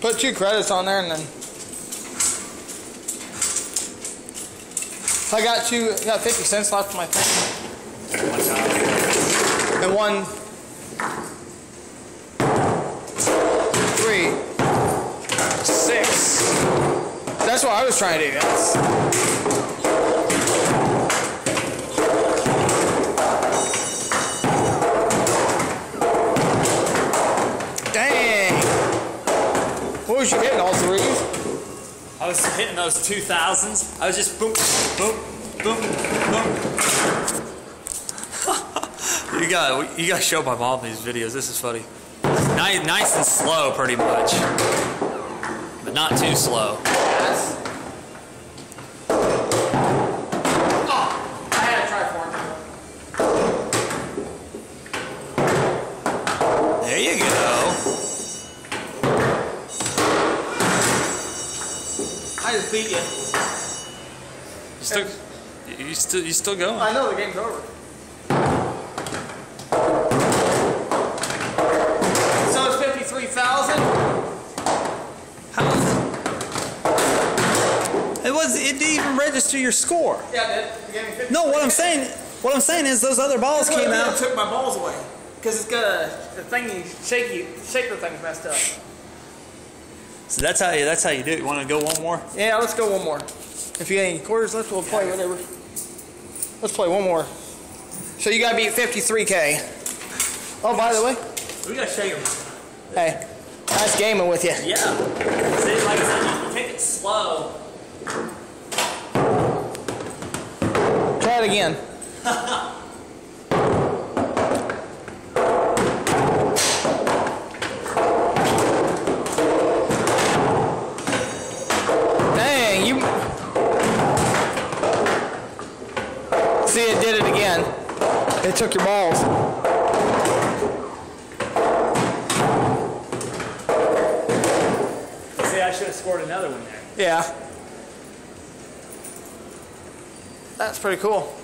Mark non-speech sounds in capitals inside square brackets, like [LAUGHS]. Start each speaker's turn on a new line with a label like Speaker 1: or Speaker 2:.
Speaker 1: Put two credits on there and then. I got two, I got 50 cents left in my thing. And one, three, six. That's what I was trying to do. That's, was you hitting, all threes?
Speaker 2: I was hitting those 2000s. I was just boom, boom, boom, boom. [LAUGHS] you got you got to show my mom these videos. This is funny. Nice, nice and slow, pretty much, but not too slow.
Speaker 1: Yes. Oh, I had to try for
Speaker 2: There you go.
Speaker 1: I just beat you.
Speaker 2: You still, you still, you still going?
Speaker 1: I know the game's over. So it's 53,000? How?
Speaker 2: It was. It didn't even register your score.
Speaker 1: Yeah, it did. You gave me 53.
Speaker 2: No, what I'm saying, what I'm saying is those other balls
Speaker 1: That's
Speaker 2: came out.
Speaker 1: Took my balls away. Because it's got a, the thing you shake you, shaker thing's messed up.
Speaker 2: So that's how you. That's how you do it. You want to go one more?
Speaker 1: Yeah, let's go one more. If you got any quarters left, we'll play whatever. Let's play one more. So you gotta beat 53k. Oh, by the way,
Speaker 2: We gotta show you.
Speaker 1: hey, nice gaming with you.
Speaker 2: Yeah. See, like I said, you take it slow.
Speaker 1: Try it again. [LAUGHS] See, it did it again. It took your balls.
Speaker 2: See, I should have scored another one there.
Speaker 1: Yeah. That's pretty cool.